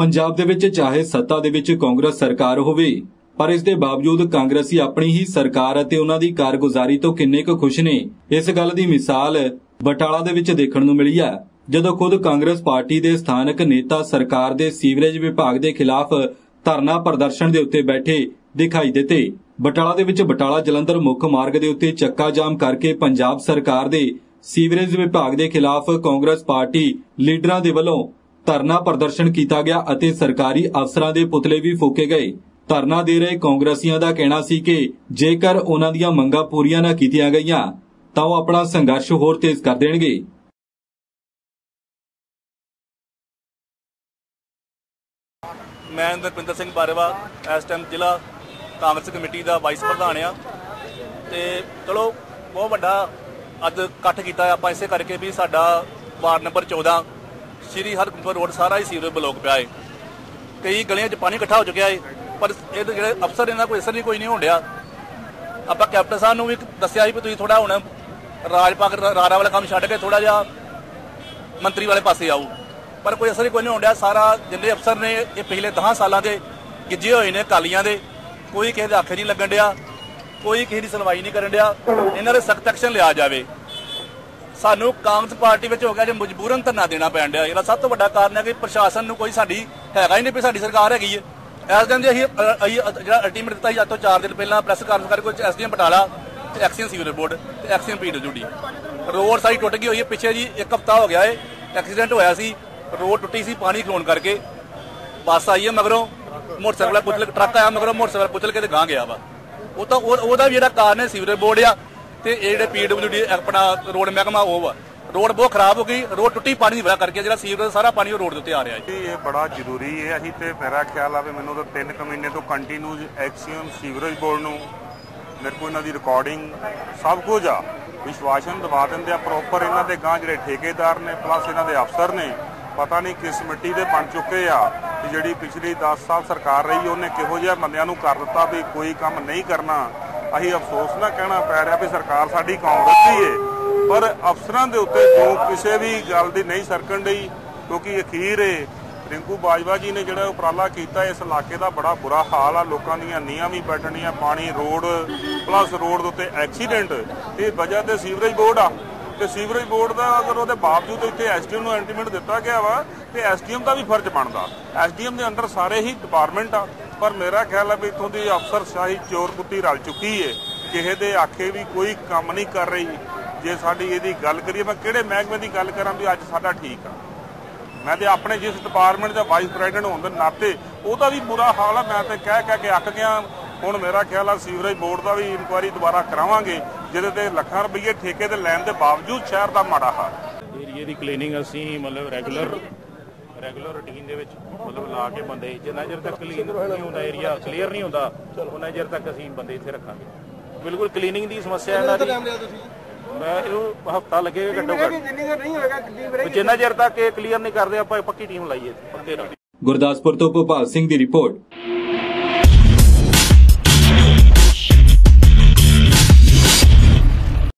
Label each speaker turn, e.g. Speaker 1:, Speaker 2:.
Speaker 1: ਪੰਜਾਬ ਦੇ ਵਿੱਚ ਚਾਹੇ ਸੱਤਾ ਦੇ ਵਿੱਚ ਕਾਂਗਰਸ ਸਰਕਾਰ ਹੋਵੇ, ਪਰ ਇਸ ਦੇ ਬਾਵਜੂਦ ਕਾਂਗਰਸੀ ਆਪਣੀ ਹੀ ਸਰਕਾਰ ਅਤੇ ਉਹਨਾਂ ਦੀ ਕਾਰਗੁਜ਼ਾਰੀ ਤੋਂ ਕਿੰਨੇ ਕੁ ਖੁਸ਼ ਨੇ, ਇਸ ਗੱਲ ਦੀ ਮਿਸਾਲ ਬਟਾਲਾ ਦੇ ਵਿੱਚ ਦੇਖਣ ਨੂੰ ਮਿਲੀ ਹੈ। ਜਦੋਂ ਖੁਦ ਕਾਂਗਰਸ ਪਾਰਟੀ ਦੇ ਸਥਾਨਕ ਨੇਤਾ ਸਰਕਾਰ ਦੇ ਸੀਵਰੇਜ ਵਿਭਾਗ ਦੇ ਖਿਲਾਫ ਧਰਨਾ ਪ੍ਰਦਰਸ਼ਨ ਦੇ ਉੱਤੇ ਬੈਠੇ ਦਿਖਾਈ ਦਿੱਤੇ, ਬਟਾਲਾ ਦੇ ਵਿੱਚ ਬਟਾਲਾ ਜਲੰਧਰ ਮੁੱਖ ਮਾਰਗ ਦੇ ਉੱਤੇ ਚੱਕਾ ਜਾਮ ਕਰਕੇ ਪੰਜਾਬ ਸਰਕਾਰ ਦੇ ਸੀਵਰੇਜ ਵਿਭਾਗ ਦੇ ਖਿਲਾਫ ਕਾਂਗਰਸ ਪਾਰਟੀ ਲੀਡਰਾਂ ਦੇ ਵੱਲੋਂ ਧਰਨਾ ਪ੍ਰਦਰਸ਼ਨ ਕੀਤਾ ਗਿਆ ਅਤੇ ਸਰਕਾਰੀ ਅਫਸਰਾਂ ਦੇ ਪੁਤਲੇ ਵੀ ਫੂਕੇ ਗਏ। ਧਰਨਾ ਦੇ ਰਹੇ ਕਾਂਗਰਸੀਆਂ ਦਾ ਕਹਿਣਾ ਸੀ ਕਿ ਜੇਕਰ ਉਹਨਾਂ ਦੀਆਂ ਮੰਗਾਂ ਪੂਰੀਆਂ ਨਾ ਕੀਤੀਆਂ ਗਈਆਂ, ਤਾਂ ਉਹ ਆਪਣਾ ਸੰਘਰਸ਼ ਹੋਰ ਤੇਜ਼ ਕਰ ਦੇਣਗੇ।
Speaker 2: ਮੈਂ ਨਰਪਿੰਦਰ ਸਿੰਘ ਬਾਰੇਵਾ, ਇਸ ਟਾਈਮ ਜ਼ਿਲ੍ਹਾ ਕਾਂਗਰਸ ਕਮੇਟੀ ਦਾ ਵਾਈਸ ਪ੍ਰਧਾਨ ਆ ਤੇ ਚਲੋ, ਬਹੁਤ ਵੱਡਾ ਅੱਜ ਇਕੱਠ ਕੀਤਾ ਆਪਾਂ, ਇਸੇ ਕਰਕੇ ਵੀ ਸਾਡਾ ward number 14 Shri Hargobindpur road ਸਾਰਾ ਹੀ ਸੀਵਰੇਜ ਬਲੌਕ ਪਿਆ ਏ। ਕਈ ਗਲੀਆਂ 'ਚ ਪਾਣੀ ਇਕੱਠਾ ਹੋ ਚੁੱਕਿਆ ਏ, ਪਰ ਇਹ ਜਿਹੜੇ ਅਫਸਰ ਇਹਨਾਂ ਕੋਈ ਅਸਰ ਨਹੀਂ ਕੋਈ ਨਹੀਂ ਹੋਣਿਆ ਆਪਾਂ ਕੈਪਟਨ ਸਾਹਿਬ ਨੂੰ ਵੀ ਦੱਸਿਆ ਸੀ ਵੀ ਤੁਸੀਂ ਥੋੜਾ ਹੁਣ ਰਾਜ ਪਾਕ ਰਾਰਾ ਵਾਲਾ ਕੰਮ ਛੱਡ ਕੇ ਥੋੜਾ ਜਿਹਾ ਮੰਤਰੀ ਵਾਲੇ ਪਾਸੇ ਆਓ। ਪਰ ਕੋਈ ਅਸਰ ਹੀ ਕੋਈ ਨਹੀਂ ਹੋਣ ਡਿਆ, ਸਾਰਾ ਜਿੰਨੇ ਅਫਸਰ ਨੇ ਇਹ ਪਿਛਲੇ 10 ਸਾਲਾਂ ਦੇ ਗਿੱਜੇ ਹੋਏ ਨੇ ਕਾਲੀਆਂ ਦੇ, ਕੋਈ ਕਿਸੇ ਦੇ ਆਖੇ ਨਹੀਂ ਲੱਗਣ ਡਿਆ, ਕੋਈ ਕਿਸੇ ਦੀ ਸੁਣਵਾਈ ਨਹੀਂ ਕਰਨ ਡਿਆ। ਇਹਨਾਂ ਦੇ ਸਖਤ ਐਕਸ਼ਨ ਲਿਆ ਜਾਵੇ। ਸਾਨੂੰ ਕਾਂਗਰਸ ਪਾਰਟੀ ਵਿੱਚ ਹੋ ਗਿਆ ਜੇ ਮਜਬੂਰਨ ਧਰਨਾ ਦੇਣਾ ਪੈਣ ਡਿਆ। ਇਹਦਾ ਸਭ ਤੋਂ ਵੱਡਾ ਕਾਰਨ ਹੈ ਕਿ ਪ੍ਰਸ਼ਾਸਨ ਨੂੰ ਕੋਈ ਸਾਡੀ ਹੈਗਾ ਹੀ ਨਹੀਂ ਵੀ ਸਾਡੀ ਸਰਕਾਰ ਹੈਗੀ ਹੈ। ਇਸ ਦਿਨ ਜੇ ਅਸੀਂ ਜਿਹੜਾ ਅਲਟੀਮੇਟ ਦਿੱਤਾ ਸੀ ਅੱਜ ਤੋਂ 4 ਦਿਨ ਪਹਿਲਾਂ ਪ੍ਰੈਸ ਕਾਨਫਰੰਸ ਕਰਕੇ ਕੋਈ ਐਸਡੀਐਮ ਬਟਾਲਾ ਤੇ ਐਕਸੀਅਨ ਸੀਵਰ ਬੋਰਡ ਤੇ ਐਕਸੀਅਨ ਪੀਡਬਲਯੂਡੀ ਰੋਡ ਸਾਰੀ ਟੁੱਟ ਗਈ ਹੋਈ ਹੈ, ਪਿੱਛੇ ਜੀ ਇੱਕ ਹਫਤਾ ਹੋ ਗਿਆ ਏ ਐਕਸੀਡੈਂਟ ਹੋਇਆ ਸੀ ਰੋਡ ਟੁੱਟੀ ਸੀ ਪਾਣੀ ਖਲੋਣ ਕਰਕੇ। ਬੱਸ ਆਈ ਹੈ ਮਗਰੋਂ, ਮੋਟਰਸਾਈਕਲ ਵਾਲਾ ਟਰੱਕ ਆਇਆ ਮਗਰੋਂ, ਮੋਟਰਸਾਈਕਲ ਪੁੱਛਲ ਕੇ ਤੇ ਗਾਂ ਗਿਆ ਵਾ। ਉਹ ਤਾਂ ਉਹਦਾ ਵੀ ਜਿਹੜਾ ਕਾਰਨ ਹੈ ਸੀਵਰੇਜ ਬੋਰਡ ਆ ਤੇ ਇਹ ਜਿਹੜੇ ਪੀਡਬਲਯੂਡੀ ਆਪਣਾ ਰੋਡ ਮਹਿਕਮਾ ਉਹ ਵਾ ਰੋਡ ਬਹੁਤ ਖਰਾਬ ਹੋ ਗਈ, ਰੋਡ ਟੁੱਟੀ, ਪਾਣੀ ਦੀ ਵਜ੍ਹਾ ਕਰਕੇ ਜਿਹੜਾ ਸੀਵਰੇਜ ਦਾ ਸਾਰਾ ਪਾਣੀ ਉਹ ਰੋਡ ਦੇ ਉੱਤੇ ਆ ਰਿਹਾ ਹੈ
Speaker 3: ਇਹ ਬੜਾ ਜ਼ਰੂਰੀ ਹੈ, ਅਸੀਂ ਤੇ ਮੇਰਾ ਖਿਆਲ ਆ ਮੈਨੂੰ ਤਾਂ 3 ਕੁ ਮਹੀਨੇ ਤੋਂ ਕੰਟੀਨਿਊ ਐਕਸੀਅਮ ਸੀਵਰੇਜ ਬੋਰਡ ਨੂੰ, ਮੇਰੇ ਕੋਲ ਇਹਨਾਂ ਦੀ ਰਿਕਾਰਡਿੰਗ ਸਭ ਕੁਝ ਆ। ਵਿਸ਼ਵਾਸਨ ਦਵਾ ਦਿੰਦੇ ਆ ਪ੍ਰੋਪਰ ਇਹਨਾਂ ਦੇ ਗਾਂ ਜਿਹੜੇ ਠੇਕੇਦਾਰ ਨੇ ਪਲੱਸ ਇਹਨਾਂ ਦੇ ਅਫਸਰ ਨੇ, ਪਤਾ ਨਹੀਂ ਕਿਸ ਮਿੱਟੀ ਦੇ ਬਣ ਚੁੱਕੇ ਆ ਕਿ ਜਿਹੜੀ ਪਿਛਲੀ 10 ਸਾਲ ਸਰਕਾਰ ਰਹੀ, ਉਹਨੇ ਕਿਹੋ ਜਿਹਾ ਬੰਦਿਆਂ ਨੂੰ ਕਰ ਦਿੱਤਾ ਵੀ ਕੋਈ ਕੰਮ ਨਹੀਂ ਕਰਨਾ। ਅਸੀਂ ਅਫਸੋਸ ਨਾ ਕਹਿਣਾ ਪੈ ਰਿਹਾ ਵੀ ਸਰਕਾਰ ਸਾਡੀ ਕਾਂਗਰਸ ਦੀ ਏ। ਪਰ ਅਫਸਰਾਂ ਦੇ ਉੱਤੇ ਜੋ ਕਿਸੇ ਵੀ ਗੱਲ ਦੀ ਨਹੀਂ ਸਰਕਣ ਡਈ, ਕਿਉਂਕਿ ਅਖੀਰ ਏ। ਰਿੰਕੂ ਬਾਜਵਾ ਜੀ ਨੇ ਜਿਹੜਾ ਉਪਰਾਲਾ ਕੀਤਾ, ਇਸ ਇਲਾਕੇ ਦਾ ਬੜਾ ਬੁਰਾ ਹਾਲ ਆ। ਲੋਕਾਂ ਦੀਆਂ ਨੀਆਂ ਵੀ ਬੈਠਣੀਆਂ, ਪਾਣੀ, ਰੋਡ ਪਲੱਸ ਰੋਡ ਦੇ ਉੱਤੇ ਐਕਸੀਡੈਂਟ ਇਹ ਵਜ੍ਹਾ ਤੇ ਸੀਵਰੇਜ ਬੋਰਡ ਆ। ਤੇ ਸੀਵਰੇਜ ਬੋਰਡ ਦਾ ਅਗਰ ਉਹਦੇ ਬਾਵਜੂਦ ਇੱਥੇ ਐਸਡੀਐਮ ਨੂੰ ਐਂਟੀਮੈਂਟ ਦਿੱਤਾ ਗਿਆ ਵਾ, ਤੇ ਐਸਡੀਐਮ ਦਾ ਵੀ ਫਰਜ਼ ਬਣਦਾ। ਐਸਡੀਐਮ ਦੇ ਅੰਡਰ ਸਾਰੇ ਹੀ ਡਿਪਾਰਟਮੈਂਟ ਆ। ਪਰ ਮੇਰਾ ਖਿਆਲ ਹੈ ਵੀ ਇਥੋਂ ਦੀ ਅਫਸਰਸ਼ਾਹੀ ਚੋਰ ਕੁੱਤੀ ਰਲ ਚੁੱਕੀ ਏ। ਕਿਸੇ ਦੇ ਆਖੇ ਵੀ ਕੋਈ ਕੰਮ ਨਹੀਂ ਕਰ ਰਹੀ। ਜੇ ਸਾਡੀ ਇਹਦੀ ਗੱਲ ਕਰੀਏ, ਮੈਂ ਕਿਹੜੇ ਮਹਿਕਮੇ ਦੀ ਗੱਲ ਕਰਾਂ ਵੀ ਅੱਜ ਸਾਡਾ ਠੀਕ ਆ? ਮੈਂ ਤੇ ਆਪਣੇ ਜਿਸ ਡਿਪਾਰਟਮੈਂਟ ਦਾ ਵਾਈਸ ਪ੍ਰੈਜ਼ੀਡੈਂਟ ਹੋਣ ਦੇ ਨਾਤੇ ਉਹਦਾ ਵੀ ਬੁਰਾ ਹਾਲ ਆ। ਮੈਂ ਤੇ ਕਹਿ ਕਹਿ ਕੇ ਅੱਕ ਗਿਆ। ਹੁਣ ਮੇਰਾ ਖਿਆਲ ਆ ਸੀਵਰੇਜ ਬੋਰਡ ਦਾ ਵੀ ਇਨਕੁਆਇਰੀ ਦੁਬਾਰਾ ਕਰਾਵਾਂਗੇ, ਜਿਹਦੇ ਤੇ ਲੱਖਾਂ ਰੁਪਏ ਠੇਕੇ ਤੇ ਲੈਣ ਦੇ ਬਾਵਜੂਦ ਸ਼ਹਿਰ ਦਾ ਮਾੜਾ ਹਾਲ।
Speaker 4: ਏਰੀਏ ਦੀ ਕਲੀਨਿੰਗ ਅਸੀਂ ਮਤਲਬ ਰੈਗੂਲਰ ਰੈਗੂਲਰ ਰੁਟੀਨ ਦੇ ਵਿੱਚ ਮਤਲਬ ਲਾ ਕੇ ਬੰਦੇ ਜਿੰਨਾ ਚਿਰ ਤੱਕ ਕਲੀਨ ਨਹੀਂ ਹੁੰਦਾ ਏਰੀਆ ਕਲੀਅਰ ਨਹੀਂ ਹੁੰਦਾ ਉਹਨਾਂ ਚਿਰ ਤੱਕ ਅਸੀਂ ਬੰਦੇ ਇੱਥੇ ਰੱਖਾਂਗੇ। ਬਿਲਕੁਲ ਕਲੀਨਿੰਗ ਦੀ ਸਮੱਸਿਆ ਇਹਨਾਂ ਦੀ। ਮੈਂ ਇਹਨੂੰ ਹਫਤਾ ਲੱਗੇਗਾ ਘੱਟੋ ਘੱਟ।
Speaker 5: ਜਿੰਨੀ
Speaker 4: ਚਿਰ ਤੱਕ ਇਹ ਕਲੀਅਰ ਨਹੀਂ ਕਰਦੇ ਆਪਾਂ ਪੱਕੀ ਟੀਮ ਲਾਈਏ ਪੱਕੇ ਨਾਲ।
Speaker 1: ਗੁਰਦਾਸਪੁਰ ਤੋਂ ਭੋਪਾਲ ਸਿੰਘ ਦੀ ਰਿਪੋਰਟ।